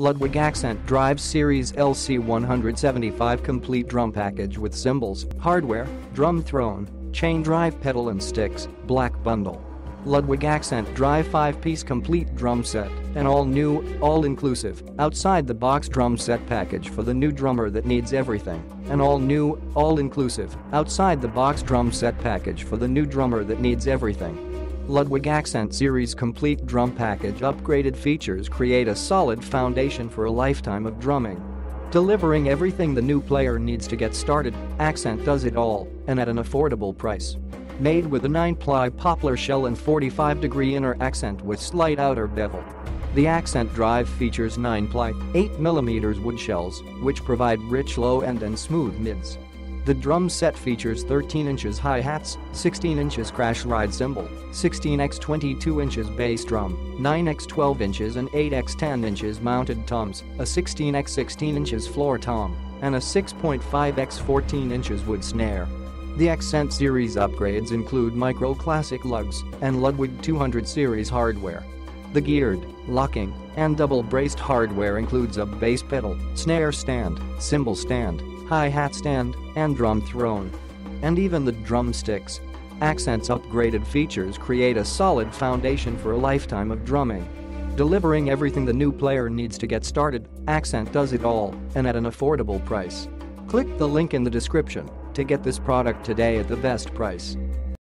Ludwig Accent Drive Series LC175 complete drum package with cymbals, hardware, drum throne, chain drive pedal and sticks, black bundle. Ludwig Accent Drive 5-piece complete drum set, an all-new, all-inclusive, outside-the-box drum set package for the new drummer that needs everything. An all-new, all-inclusive, outside-the-box drum set package for the new drummer that needs everything. Ludwig Accent Series complete drum package upgraded features create a solid foundation for a lifetime of drumming. Delivering everything the new player needs to get started, Accent does it all, and at an affordable price. Made with a 9-ply poplar shell and 45-degree inner accent with slight outer bevel. The Accent Drive features 9-ply, 8mm wood shells, which provide rich low end and smooth mids. The drum set features 13 inches hi-hats, 16 inches crash ride cymbal, 16x 22 inches bass drum, 9x 12 inches and 8x 10 inches mounted toms, a 16x 16 inches floor tom, and a 6.5x 14 inches wood snare. The Accent series upgrades include Micro Classic lugs and Ludwig 200 series hardware. The geared, locking, and double-braced hardware includes a bass pedal, snare stand, cymbal stand, hi-hat stand, and drum throne. And even the drumsticks. Accent's upgraded features create a solid foundation for a lifetime of drumming. Delivering everything the new player needs to get started, Accent does it all, and at an affordable price. Click the link in the description to get this product today at the best price.